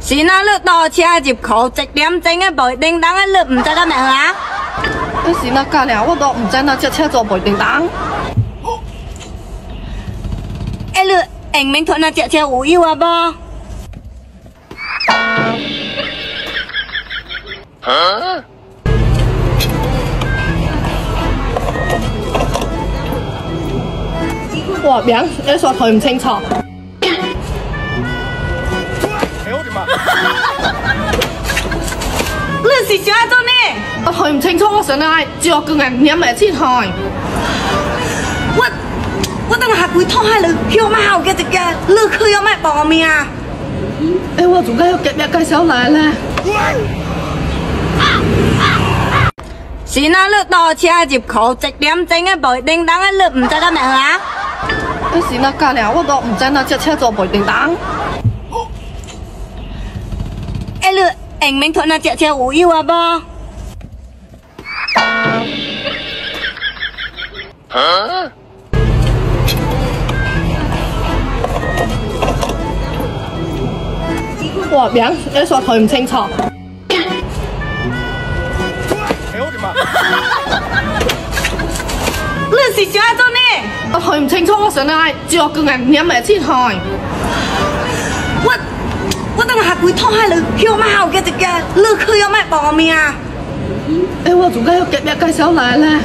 xin nó lượt đò xe dịp khẩu trạch đếm tránh ấy bởi đinh đắng ấy lượt không cho các mẹ lá tôi xin nó cả léo đó không cho nó chia chia cho bởi đinh đắng ấy lượt anh mình thuận nó chia chia ủ yêu à bò Huh? Wow, bé, em sao thời không 清楚。想做呢？我睇唔清楚，我想嗌照個人念埋先去。我我等下会拖下你，叫乜後嘅隻嘅，你佢有咩報名啊？誒，我做緊要夾一介紹嚟咧。是那你倒车入庫一點鐘嘅背叮當嘅你唔知得咩啊？你是那家了，我都唔知那只车做背叮當。anh mình thuận là chạy theo ủ yêu à ba hả quả biếng em sợ thời ơi! thọ lên xì chá cho nè thời thanh thọ sợ này chưa cứ ngàn nhắm mẹ xin hỏi What? 我我等下会拖下你，叫乜后嘅只嘅，你佢有咩报名啊？诶，我做紧要夹一介绍嚟咧。